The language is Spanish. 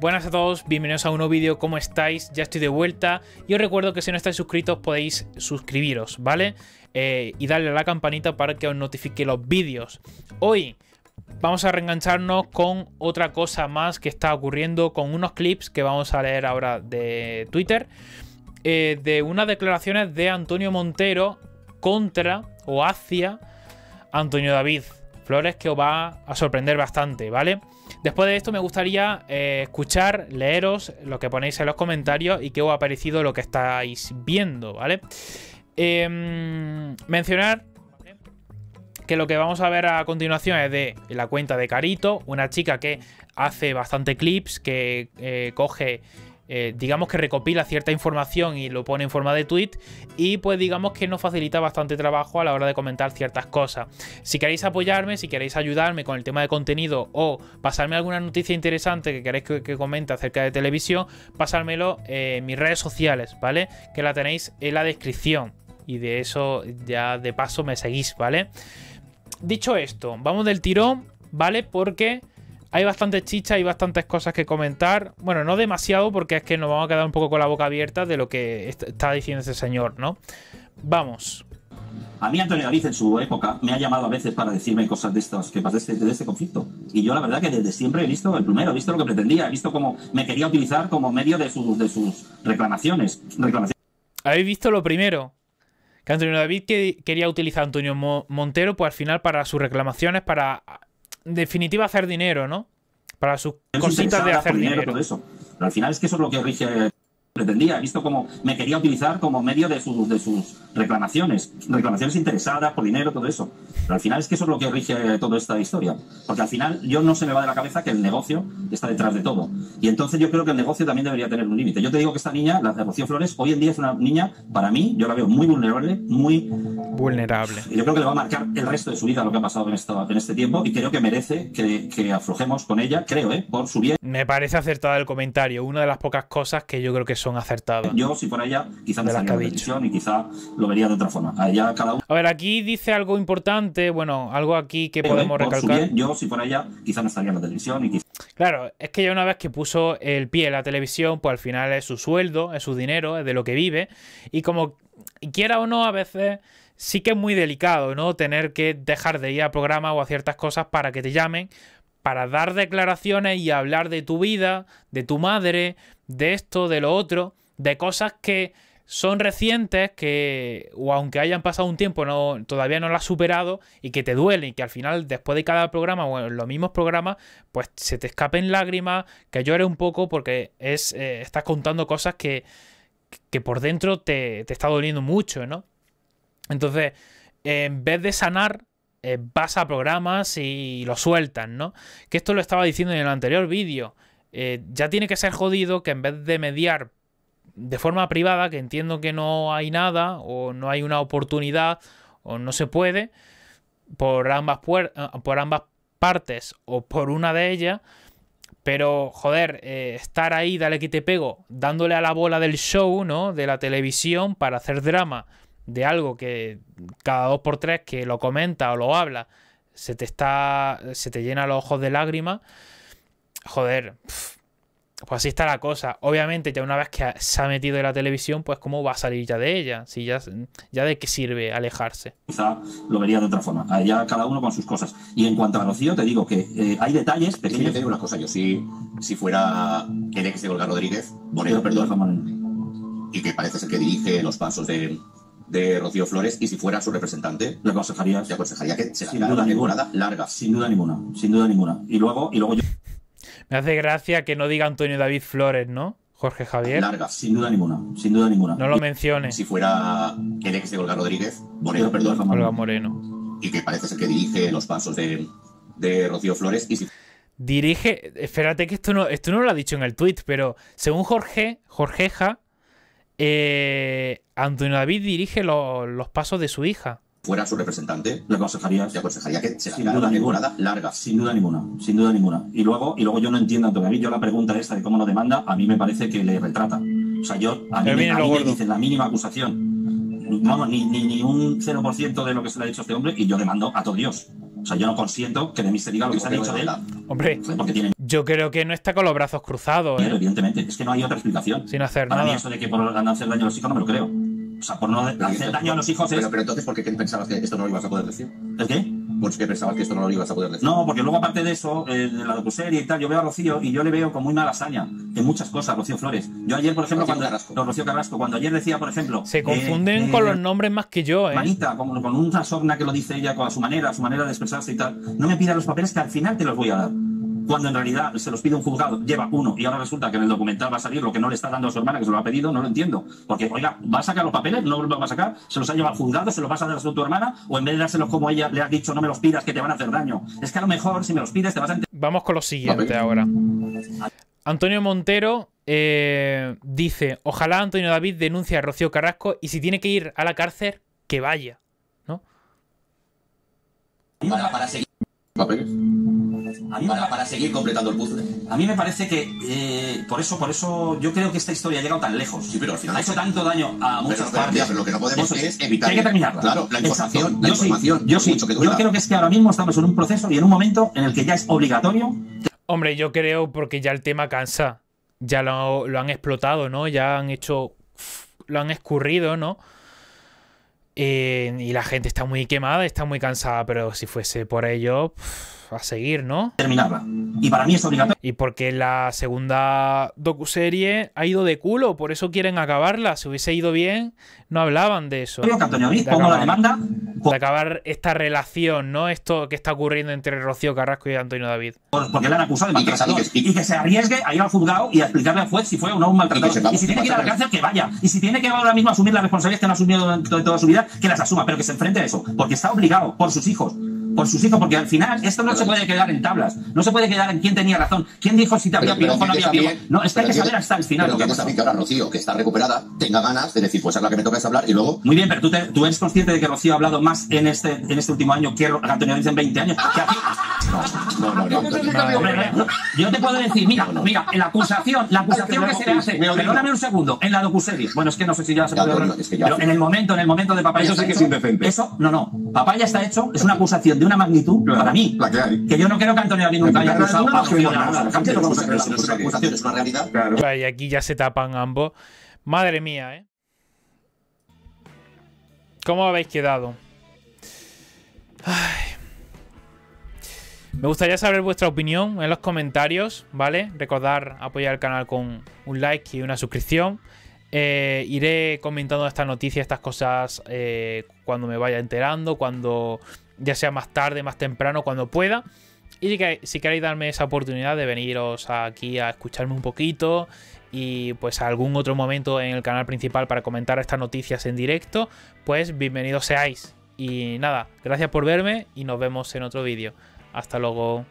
Buenas a todos, bienvenidos a un nuevo vídeo, ¿cómo estáis? Ya estoy de vuelta y os recuerdo que si no estáis suscritos podéis suscribiros, ¿vale? Eh, y darle a la campanita para que os notifique los vídeos. Hoy vamos a reengancharnos con otra cosa más que está ocurriendo con unos clips que vamos a leer ahora de Twitter. Eh, de unas declaraciones de Antonio Montero contra o hacia Antonio David Flores que os va a sorprender bastante, ¿vale? Después de esto me gustaría eh, escuchar, leeros lo que ponéis en los comentarios y qué os ha parecido lo que estáis viendo, ¿vale? Em, mencionar que lo que vamos a ver a continuación es de la cuenta de Carito, una chica que hace bastante clips, que eh, coge eh, digamos que recopila cierta información y lo pone en forma de tweet y pues digamos que nos facilita bastante trabajo a la hora de comentar ciertas cosas. Si queréis apoyarme, si queréis ayudarme con el tema de contenido o pasarme alguna noticia interesante que queréis que, comente acerca de televisión, pasármelo en mis redes sociales, ¿vale? Que la tenéis en la descripción y de eso ya de paso me seguís, ¿vale? Dicho esto, vamos del tirón, ¿vale? Porque hay bastante chicha y bastantes cosas que comentar. Bueno, no demasiado porque es que nos vamos a quedar un poco con la boca abierta de lo que está diciendo ese señor, ¿no? Vamos. A mí Antonio David en su época me ha llamado a veces para decirme cosas de estos que pasaste de este conflicto. Y yo la verdad que desde siempre he visto el primero, he visto lo que pretendía, he visto cómo me quería utilizar como medio de sus, de sus reclamaciones. reclamaciones. ¿Habéis visto lo primero? Que Antonio David quería utilizar a Antonio Montero pues al final para sus reclamaciones, para definitiva hacer dinero, ¿no? Para sus cositas de hacer dinero. Todo eso. Pero al final es que eso es lo que rige pretendía. He visto cómo me quería utilizar como medio de sus, de sus reclamaciones, reclamaciones interesadas por dinero, todo eso. Pero al final es que eso es lo que rige toda esta historia. Porque al final yo no se me va de la cabeza que el negocio está detrás de todo. Y entonces yo creo que el negocio también debería tener un límite. Yo te digo que esta niña, la de Rocío Flores, hoy en día es una niña, para mí, yo la veo muy vulnerable, muy... Vulnerable. Y yo creo que le va a marcar el resto de su vida lo que ha pasado en, esto, en este tiempo y creo que merece que, que aflojemos con ella, creo, ¿eh? Por su bien. Me parece acertado el comentario. Una de las pocas cosas que yo creo que son acertadas. Yo, si fuera ella, quizá me estaría televisión y quizá lo vería de otra forma. A, ella, cada uno... a ver, aquí dice algo importante, bueno, algo aquí que podemos recalcar. yo, si fuera ella, quizá no estaría en la televisión y quizá... Claro, es que ya una vez que puso el pie en la televisión, pues al final es su sueldo, es su dinero, es de lo que vive. Y como quiera o no, a veces sí que es muy delicado, ¿no? Tener que dejar de ir a programas o a ciertas cosas para que te llamen para dar declaraciones y hablar de tu vida, de tu madre, de esto, de lo otro, de cosas que son recientes, que o aunque hayan pasado un tiempo, no, todavía no las has superado y que te duelen y que al final, después de cada programa o en los mismos programas, pues se te escapen lágrimas, que llores un poco porque es, eh, estás contando cosas que, que por dentro te, te está doliendo mucho, ¿no? Entonces, en vez de sanar, eh, vas a programas y lo sueltan, ¿no? Que esto lo estaba diciendo en el anterior vídeo. Eh, ya tiene que ser jodido que en vez de mediar de forma privada, que entiendo que no hay nada o no hay una oportunidad o no se puede, por ambas, eh, por ambas partes o por una de ellas, pero joder, estar ahí, dale que te pego, dándole a la bola del show, ¿no? De la televisión para hacer drama de algo que cada dos por tres que lo comenta o lo habla se te está se te llena los ojos de lágrimas joder pues así está la cosa. Obviamente ya una vez que se ha metido en la televisión pues cómo va a salir ya de ella si ya ya de qué sirve alejarse. Quizá lo vería de otra forma. Ya cada uno con sus cosas. Y en cuanto a Rocío te digo que eh, hay detalles pequeños yo te digo una cosa. Yo si si fuera el ex de Olga Rodríguez Moreno perdón y que parece ser que dirige los pasos de de Rocío Flores y si fuera su representante, le aconsejaría, le aconsejaría que se sin duda ninguna, larga. Sin duda ninguna, sin duda ninguna. Y luego, y luego yo... Me hace gracia que no diga Antonio David Flores, ¿no? Jorge Javier. Larga, sin duda ninguna, sin duda ninguna. No lo mencione. Si fuera el ex de Olga Rodríguez, Moreno, perdón. Olga Moreno. Y que parece ser que dirige los pasos de, de Rocío Flores y si dirige. Espérate que esto no, esto no lo ha dicho en el tweet, pero según Jorge, Jorgeja, eh, Antonio David dirige los pasos de su hija. Fuera su representante, le aconsejaría, le aconsejaría que se sin duda ninguna, larga. Sin duda ninguna, sin duda ninguna. Y luego, y luego yo no entiendo a Antonio David, yo la pregunta esta de cómo lo demanda, a mí me parece que le retrata. O sea, yo, a mí, me, dicen la mínima acusación, vamos, ni, ni, ni un 0% de lo que se le ha dicho a este hombre y yo demando a todo Dios. O sea, yo no consiento que de mí se diga lo que se ha dicho de él. Hombre, Yo creo que no está con los brazos cruzados. ¿eh? Evidentemente, es que no hay otra explicación. Sin hacer Para nada. mí eso de que por no hacer daño a los hijos no me lo creo. O sea, por no hacer daño a los hijos es... Pero, pero entonces, ¿por qué pensabas que esto no lo ibas a poder decir? ¿El qué? ¿Por qué pensabas que esto no lo ibas a poder decir? No, porque luego aparte de eso, eh, de la docuserie y tal, yo veo a Rocío y yo le veo como muy mala hazaña en muchas cosas, Rocío Flores. Yo ayer, por ejemplo, Rocío cuando... Carrasco. No, Rocío Carrasco, cuando ayer decía, por ejemplo... Se eh, confunden eh, con los nombres más que yo, ¿eh? Manita, como, con una sorna que lo dice ella con a su manera, a su manera de expresarse y tal. No me pida los papeles que al final te los voy a dar. Cuando en realidad se los pide un juzgado, lleva uno y ahora resulta que en el documental va a salir lo que no le está dando a su hermana, que se lo ha pedido, no lo entiendo. Porque, oiga, ¿va a sacar los papeles? ¿No los va a sacar? ¿Se los ha llevado al juzgado? ¿Se los vas a dar a tu hermana? ¿O en vez de dárselos como ella le ha dicho, no me los pidas, que te van a hacer daño? Es que a lo mejor, si me los pides, te vas a. Vamos con lo siguiente ahora. Antonio Montero eh, dice: Ojalá Antonio David denuncie a Rocío Carrasco y si tiene que ir a la cárcel, que vaya. ¿No? Para, para seguir. Papeles. A mí me Para, para seguir completando el puzzle. A mí me parece que eh, por eso, por eso yo creo que esta historia ha llegado tan lejos. Sí, pero al final- ha hecho tanto daño a muchas pero, partes. pero lo que no podemos es evitar- Hay que terminarla. Claro, la información, Exacto. la yo sí, información, yo sí. mucho que yo creo que es que ahora mismo estamos en un proceso y en un momento en el que ya es obligatorio. Hombre, yo creo porque ya el tema cansa. Ya lo, lo han explotado, ¿no? Ya han hecho. Lo han escurrido, ¿no? Eh, y la gente está muy quemada, está muy cansada, pero si fuese por ello, a seguir, ¿no? terminarla. Y para mí es obligatorio. Y porque la segunda docuserie ha ido de culo, por eso quieren acabarla. Si hubiese ido bien, no hablaban de eso. que Antonio David De ponga la acabar. demanda De acabar esta relación, ¿no? Esto que está ocurriendo entre Rocío Carrasco y Antonio David. por- porque le han acusado de Y que- maltratador. y que- Y que se arriesgue a ir al juzgado y a explicarle al juez si fue o no un maltratador. Y Y si tiene que ir a la cárcel, que vaya. Y si tiene que ahora mismo asumir las responsabilidades que no ha asumido durante toda su vida, que las asuma, pero que se enfrente a eso. Porque está obligado por sus hijos. Por sus hijos, porque al final esto no se puede quedar en tablas. No se puede quedar en quién tenía razón. ¿Quién dijo si te había piojo o no había piojo? No, es que hay que saber hasta el final Pero lo que ha entiendes pasado. también que ahora Rocío, que está recuperada, tenga ganas de decir, pues ahora que me toca es hablar y luego. Muy bien, pero tú, te- tú eres consciente de que Rocío ha hablado más en este, en este último año que Antonio David en 20 años. Que aquí- No, no, no. no. Hombre, yo te puedo decir, mira, mira, la acusación, la acusación que se le hace, perdóname un segundo, en la docuserie, bueno, es que no sé si ya se puede es pero en el momento, en el momento de Papaya Eso sí que es indecente. Eso, no, no, Papaya está hecho, es una acusación de una magnitud, para mí, La que hay. que yo no creo que Antonio David nunca haya acusado no a acusación, es una realidad. Claro. Y aquí ya se tapan ambos. Madre mía, ¿eh? ¿Cómo habéis quedado? Ay. Me gustaría saber vuestra opinión en los comentarios, ¿vale? Recordar apoyar el canal con un like y una suscripción. Eh, iré comentando estas noticias, estas cosas eh, cuando me vaya enterando, cuando ya sea más tarde, más temprano, cuando pueda. Y si que- si queréis darme esa oportunidad de veniros aquí a escucharme un poquito y pues algún otro momento en el canal principal para comentar estas noticias en directo, pues bienvenidos seáis. Y nada, gracias por verme y nos vemos en otro vídeo. Hasta luego.